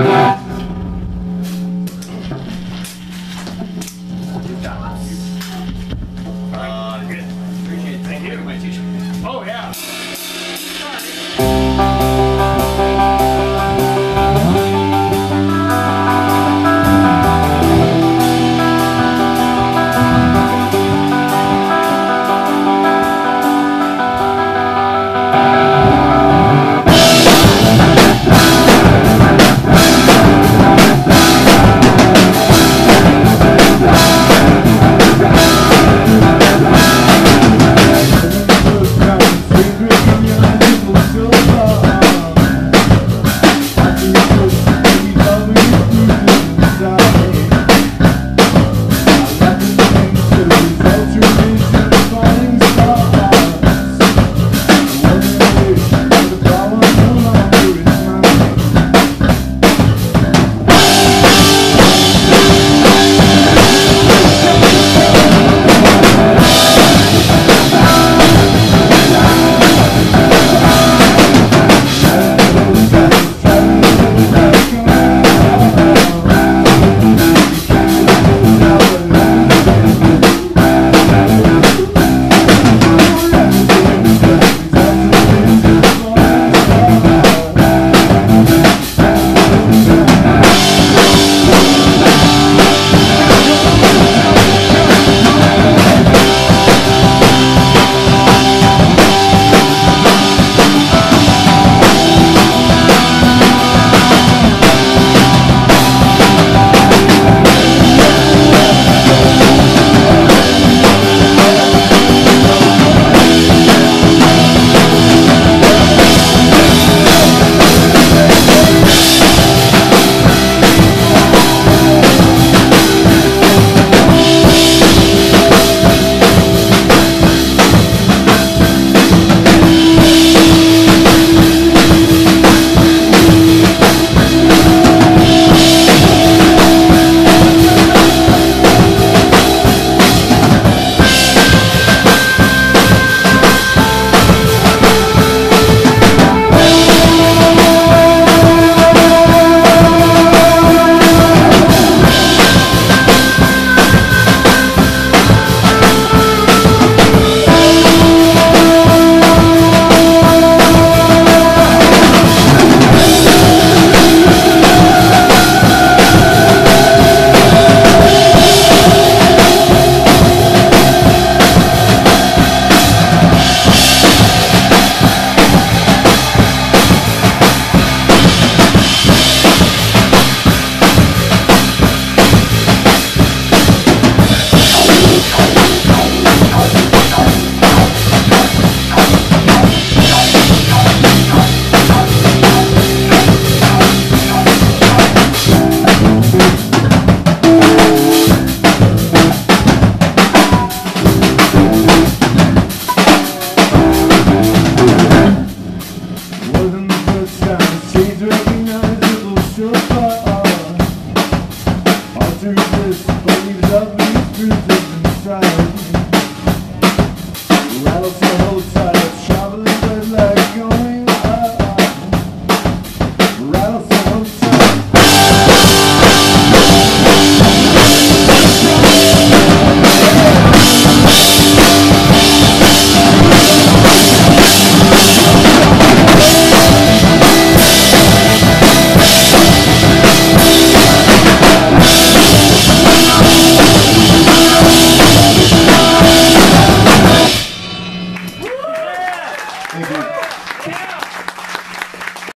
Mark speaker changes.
Speaker 1: Yeah.
Speaker 2: Thank you.